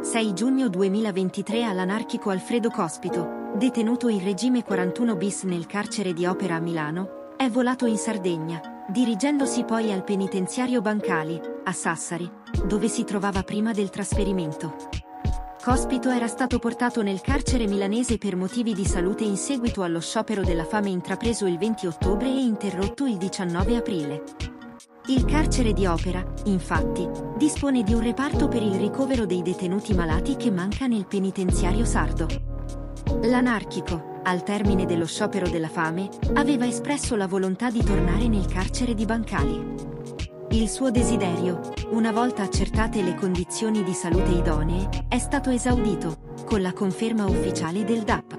6 giugno 2023 all'anarchico Alfredo Cospito, detenuto in regime 41 bis nel carcere di Opera a Milano, è volato in Sardegna, dirigendosi poi al penitenziario Bancali, a Sassari, dove si trovava prima del trasferimento. Cospito era stato portato nel carcere milanese per motivi di salute in seguito allo sciopero della fame intrapreso il 20 ottobre e interrotto il 19 aprile. Il carcere di Opera, infatti, dispone di un reparto per il ricovero dei detenuti malati che manca nel penitenziario sardo. L'anarchico, al termine dello sciopero della fame, aveva espresso la volontà di tornare nel carcere di Bancali. Il suo desiderio, una volta accertate le condizioni di salute idonee, è stato esaudito, con la conferma ufficiale del DAP.